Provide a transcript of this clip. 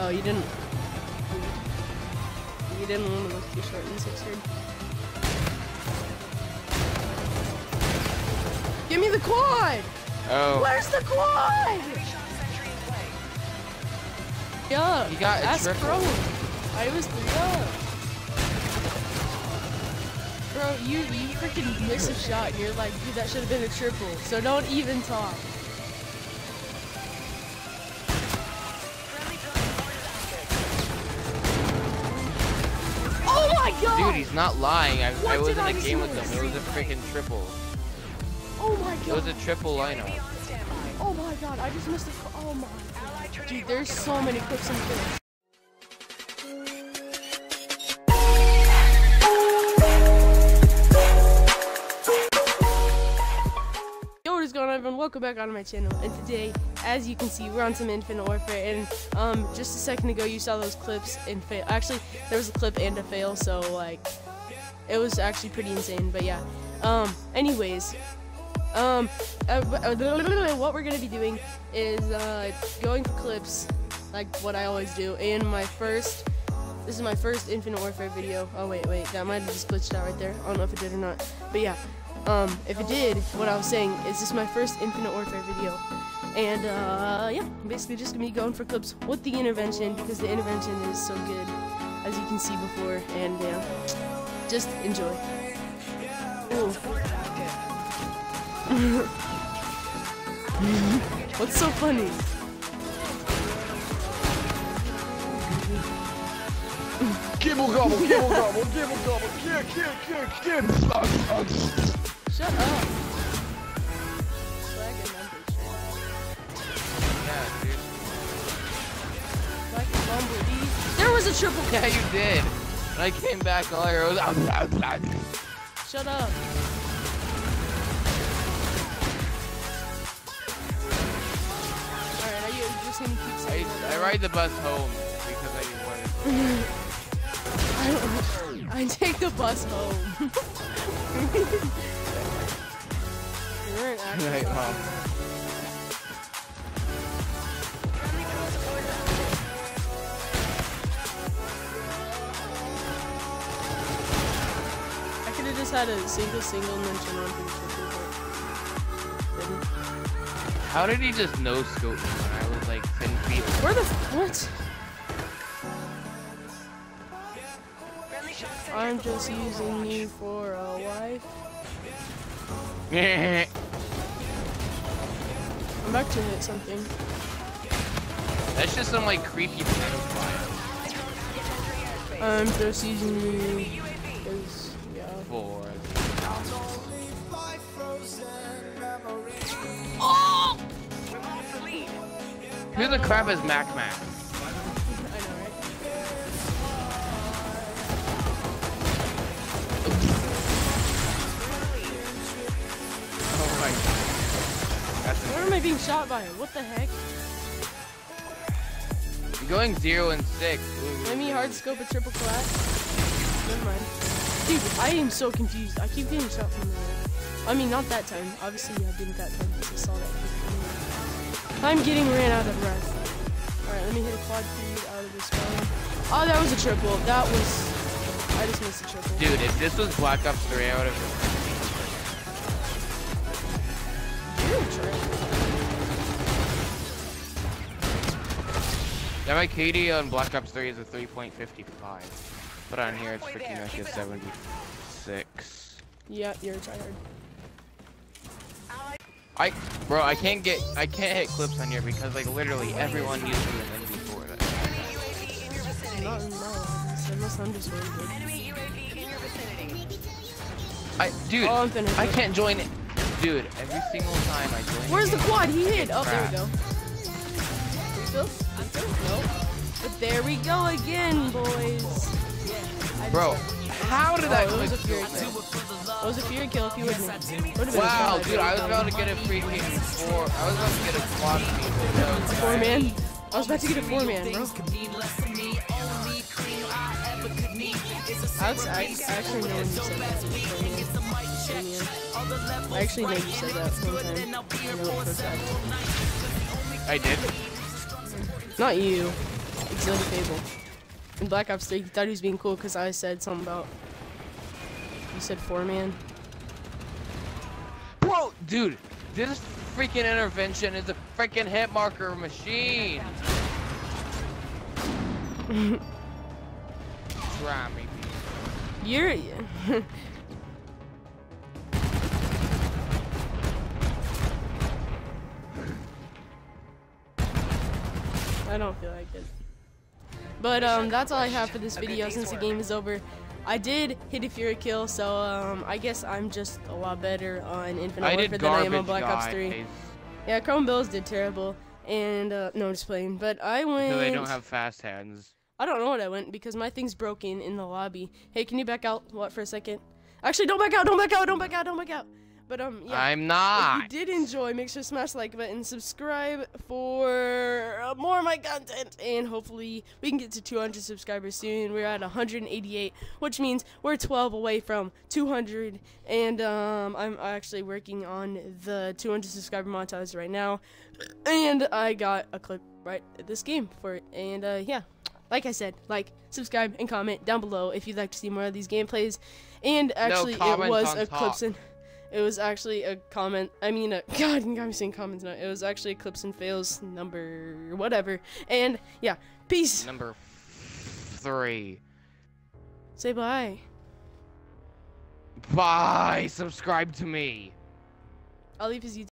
Oh, you didn't. You didn't want to look too short in six yard. Give me the quad! Oh. Where's the quad? Yeah. He got a triple. Bro. I was up. Bro, you you freaking miss a shot and you're like, dude, that should have been a triple. So don't even talk. My god! Dude, he's not lying. I, I was in a game with him. It was a freaking triple. oh my god! It was a triple lineup. Oh my god! I just missed a. Oh my. God. Dude, there's so many clips in here. Welcome back onto my channel. And today, as you can see, we're on some Infinite Warfare. And um, just a second ago, you saw those clips and fail. Actually, there was a clip and a fail, so like, it was actually pretty insane. But yeah. Um. Anyways, um, uh, uh, what we're gonna be doing is uh, going for clips, like what I always do. And my first, this is my first Infinite Warfare video. Oh wait, wait, that might have just glitched out right there. I don't know if it did or not. But yeah, um, if it did, what I was saying is this is my first Infinite Warfare video. And uh, yeah, basically just gonna be going for clips with the intervention because the intervention is so good, as you can see before. And yeah, just enjoy. What's so funny? Gibble gobble, gibble gobble, gibble gobble, kid, kid, kid, kid. Shut up. Yeah, dude. Like bumblebee. There was a triple Yeah, you did. When I came back, all I heard was. Shut up. Alright, you just keep I, saying that? I ride the bus home because I want to. I don't I take the bus home. you weren't actually Right, Mom. I could have just had a single single and then turn on for the triple, but didn't. How did he just no scope me when I was like 10 feet? Where the f- what? I'm just using you for a wife. I'm about to hit something. That's just some like creepy pedophile. I'm just using you because yeah. For who the crap is Mac Mac? That's Where am I being shot by? What the heck? You're going zero and six. Ooh. Let me hard scope a triple clap. Never mind. Dude, I am so confused. I keep getting shot from the I mean, not that time. Obviously, I didn't that time because I saw that. I'm getting ran out of breath. Alright, let me hit a quad feed out of this one. Oh, that was a triple. That was. I just missed a triple. Dude, if this was Black Ops 3, I would have. You're a trick. Yeah, my KD on Black Ops 3 is a 3.55. But on here, it's freaking like a 76. Yeah, you're tired. I, bro, I can't get, I can't hit clips on here because like literally everyone uses them in before that. Not in no. I misunderstood. I, dude, Oh, I'm finished. I can't join it. Dude, every single time I join. Where's the quad? He hit. Oh, there we crap. go. Refill? Refill? Nope. But there we go again, boys. I just- Bro, how did Oh, that it was a fury kill. It was a fury kill if you. Would have Wow, dude, I was about to get a freaking four. I was about to get a quad four man. I was about to get a four man, bro. I, was, I, I actually know when you said that. Four man. Four man. I actually know you said that one time. I know it for a fact. I did. Not you. Exotic Fable. In Black Ops 3, he thought he was being cool because I said something about. You said four man. Bro, dude, this freaking intervention is a freaking hit marker machine. Try me, You're. I don't feel like it. But um, that's all I have for this video since the game is over. I did hit a Fury kill, so um, I guess I'm just a lot better on Infinite I Warfare than I am on Black Ops 3. Yeah, Chrome Bills did terrible, and uh, no, just playing. But I went. So they don't have fast hands. I don't know what I went because my thing's broken in the lobby. Hey, can you back out? What for a second? Actually, don't back out! Don't back out! Don't back out! Don't back out! But um, yeah. I'm not. If you did enjoy, make sure to smash the like button, subscribe for more of my content, and hopefully we can get to 200 subscribers soon. We're at 188, which means we're 12 away from 200. And um, I'm actually working on the 200 subscriber montage right now, and I got a clip right at this game for it. And uh, yeah, like I said, like, subscribe, and comment down below if you'd like to see more of these gameplays. And actually, it was a top. clips and. It was actually a comment. I mean, a, God, you got me saying comments now. It was actually clips and fails number whatever. And yeah, peace. Number three. Say bye. Bye. Subscribe to me. I'll leave his YouTube.